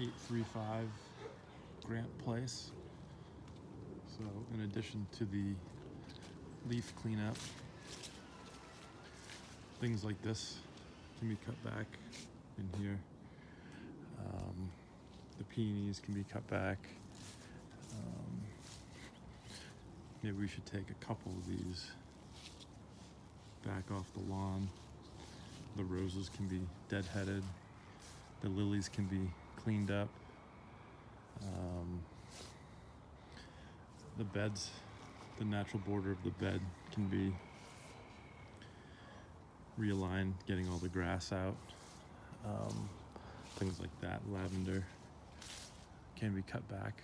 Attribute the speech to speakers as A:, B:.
A: 835 Grant Place. So in addition to the leaf cleanup, things like this can be cut back in here. Um, the peonies can be cut back. Um, maybe we should take a couple of these back off the lawn. The roses can be deadheaded. The lilies can be cleaned up. Um, the beds, the natural border of the bed can be realigned, getting all the grass out. Um, things like that. Lavender can be cut back.